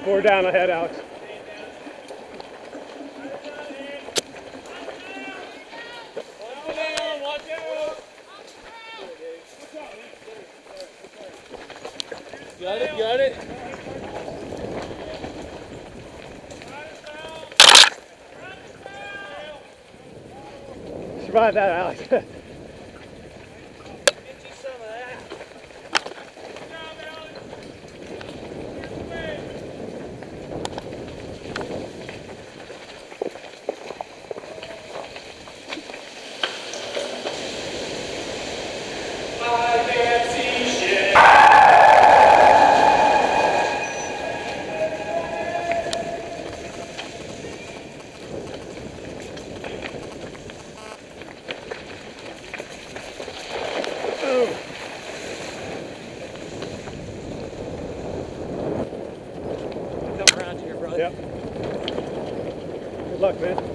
Four down ahead, Alex. Got it, got it. Survive that, Alex. Come around here, brother. Yep. Good luck, man.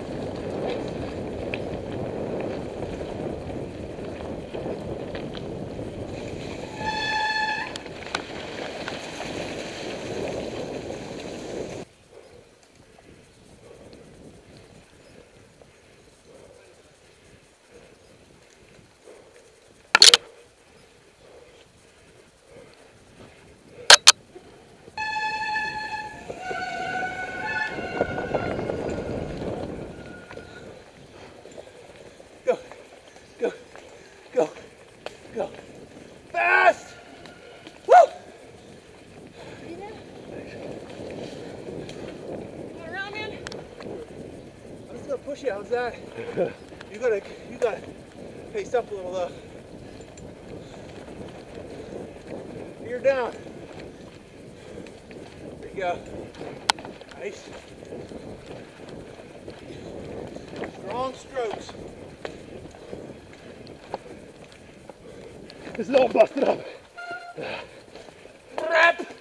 Go, go, go, go. Fast! Woo! Around, man. I'm just gonna How's that? You gotta, you gotta pace up a little though. You're down. There you go. Nice. Strong strokes. This is all busted up. Rep.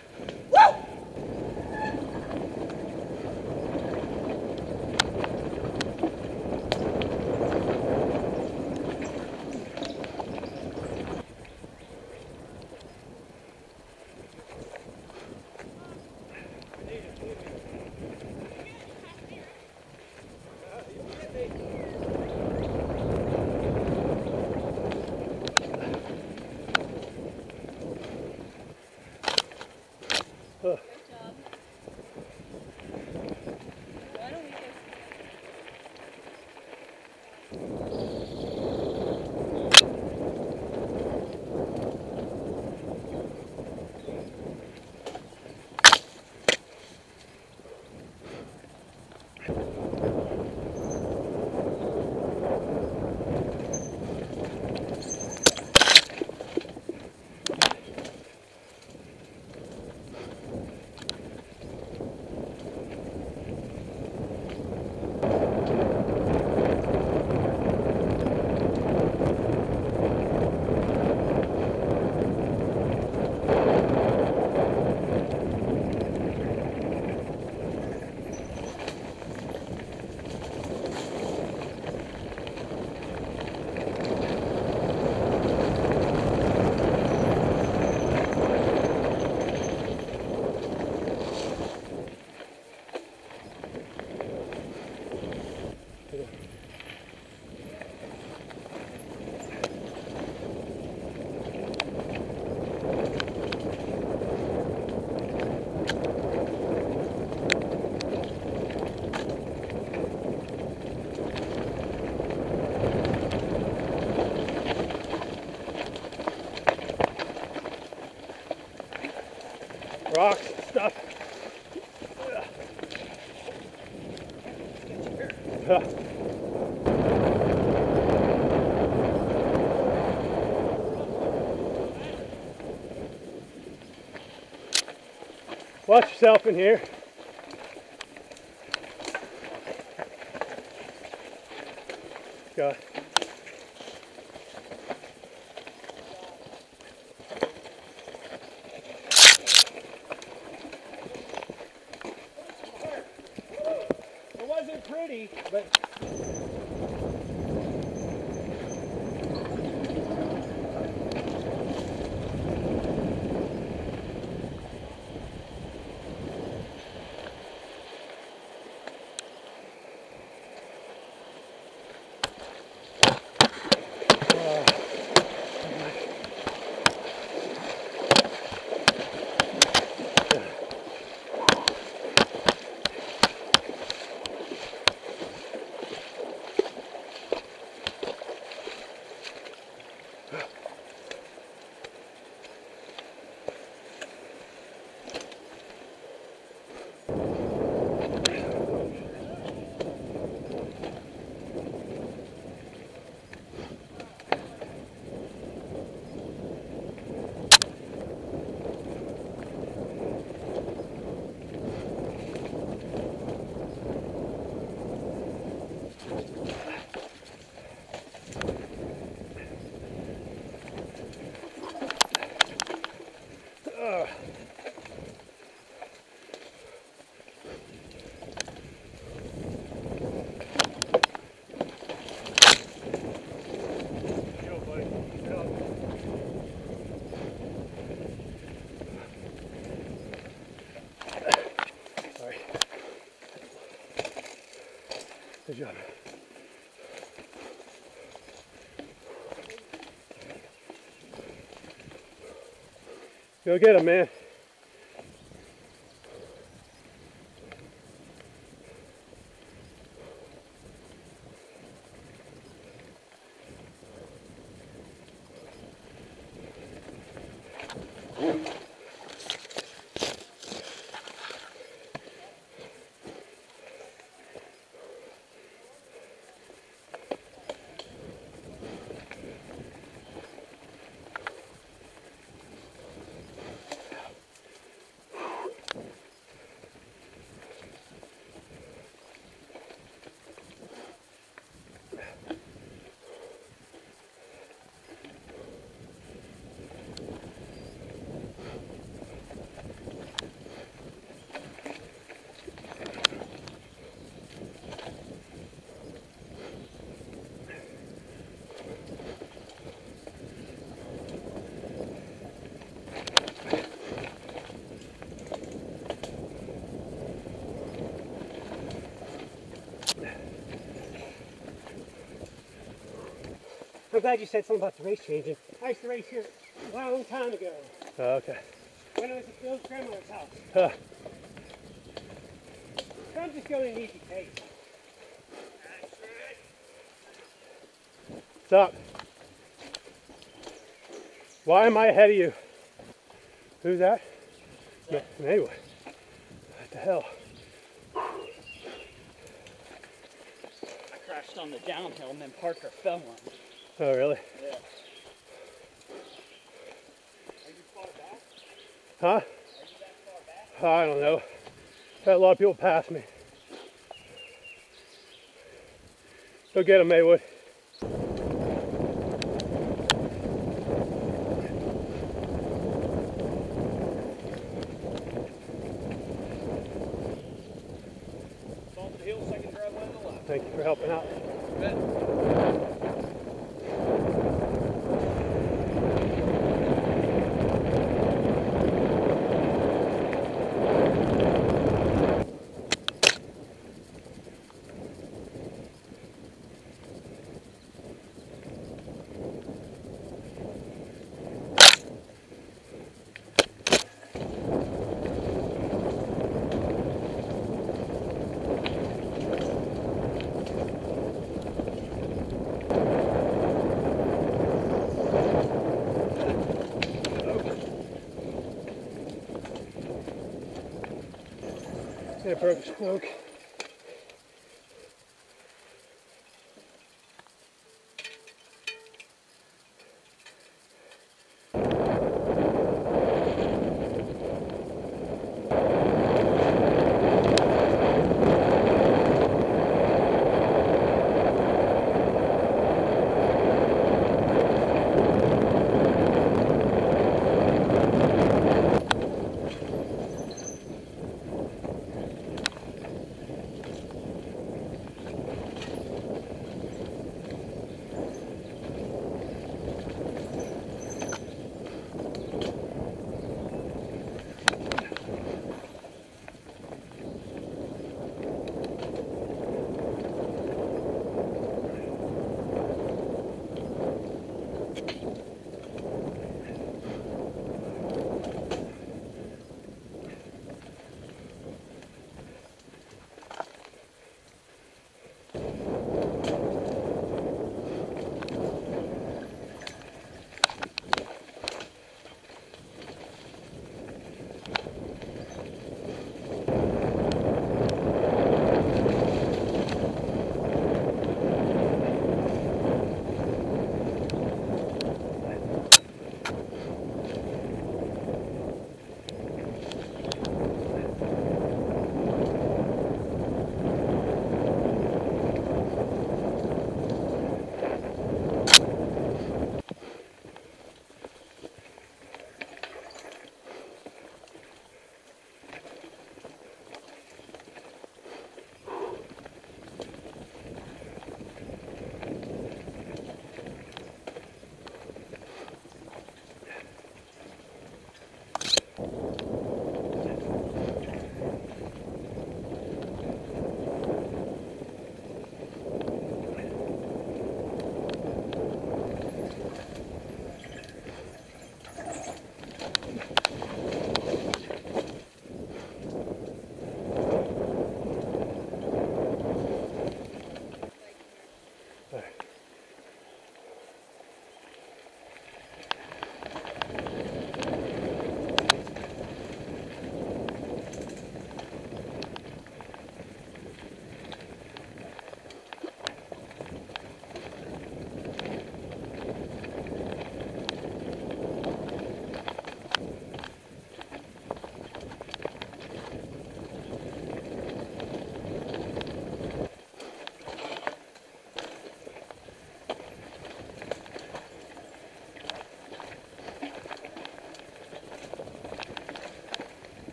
Watch yourself in here. Got Job. Go get him, man. I'm glad you said something about the race changing. I used to race here a long time ago Oh, okay. when I was at Bill's grandmother's house. Huh. So I'm just going an easy pace. Stop. Why am I ahead of you? Who's that? Ma- Maywood. What the hell? I crashed on the downhill and then Parker fell on me. Oh, really? Yeah. Huh? I don't know. Had a lot of people pass me. Go get him, Maywood. Hill, second driveway on the left. Thank you for helping out. Yeah, broke smoke.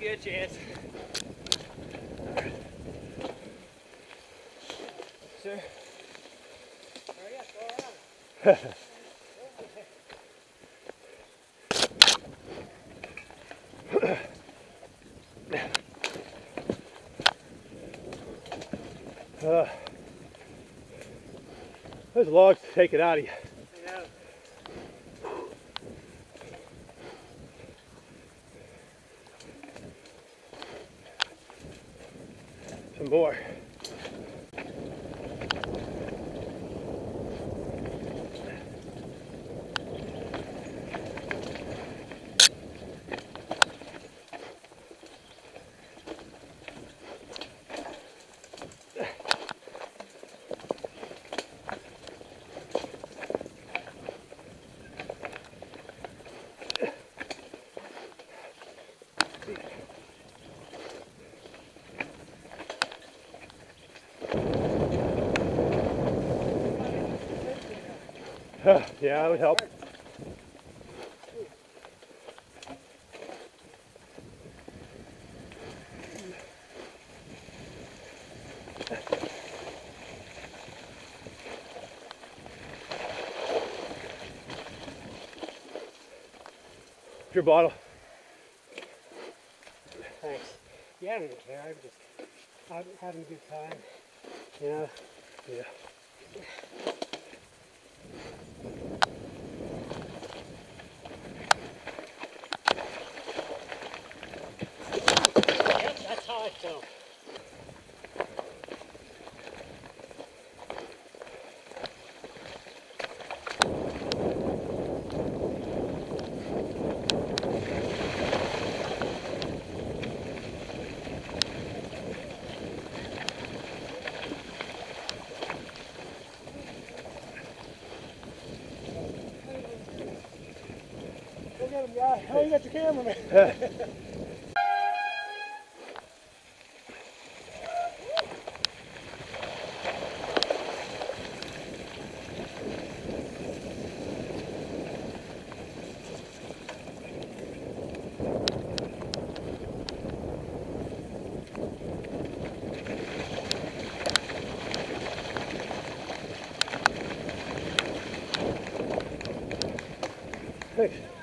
You get a chance. Sir. Uh, those logs take it out of you. Some more. Yeah, that would help. Your bottle. Thanks. Yeah, I don't care. I'm just I'm having a good time. You know, Yeah. Go get him, guy. Oh, you got your cameraman. Thanks. Come on,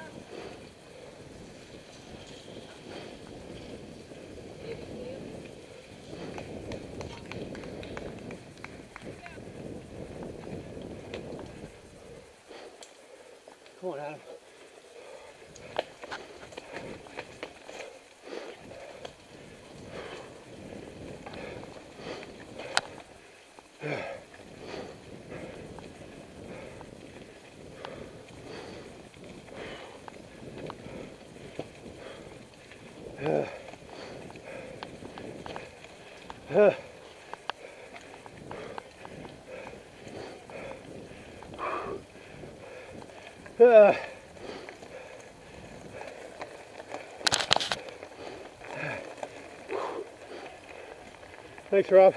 Thanks, Rob.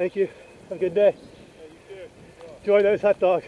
Thank you. Have a good day. Enjoy those hot dogs.